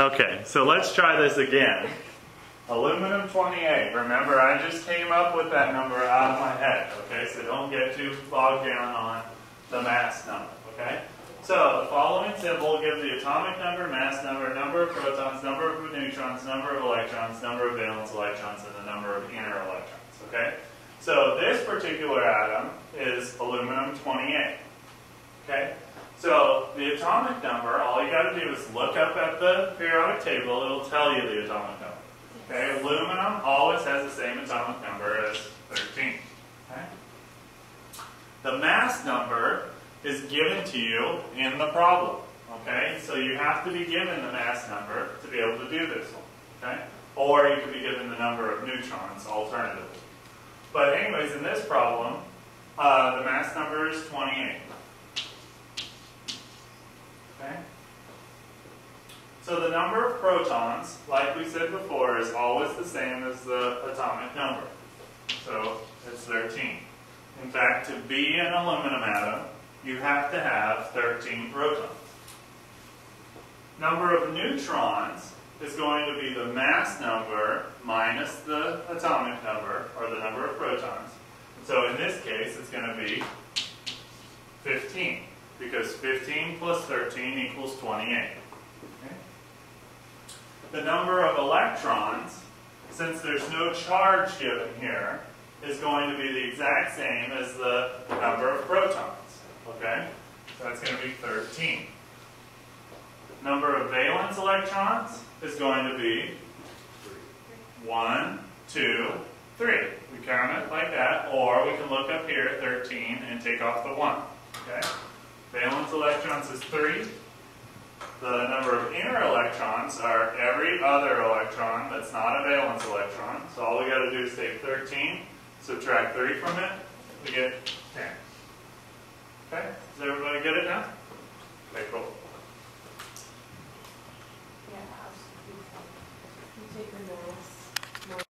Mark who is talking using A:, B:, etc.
A: Okay, so let's try this again. Aluminum 28. Remember, I just came up with that number out of my head, okay? So don't get too bogged down on the mass number, okay? So the following symbol gives the atomic number, mass number, number of protons, number of neutrons, number of electrons, number of valence electrons, and the number of inner electrons, okay? So this particular atom is aluminum 28, okay? So the atomic number, all you got to do is look up at the periodic table. It'll tell you the atomic number. Okay, aluminum always has the same atomic number as 13. Okay? The mass number is given to you in the problem. Okay, so you have to be given the mass number to be able to do this one. Okay, or you could be given the number of neutrons alternatively. But anyways, in this problem, uh, the mass number is 28. Okay? So the number of protons, like we said before, is always the same as the atomic number. So it's 13. In fact, to be an aluminum atom, you have to have 13 protons. Number of neutrons is going to be the mass number minus the atomic number, or the number of protons. So in this case, it's going to be 15 because 15 plus 13 equals 28. Okay? The number of electrons, since there's no charge given here, is going to be the exact same as the number of protons. Okay? So that's going to be 13. Number of valence electrons is going to be 1, 2, 3. We count it like that, or we can look up here at 13 and take off the 1. Okay? Valence electrons is 3. The number of inner electrons are every other electron that's not a valence electron. So all we got to do is take 13, subtract 3 from it, we get 10. Okay? Does everybody get it now? Okay, cool.
B: Yeah,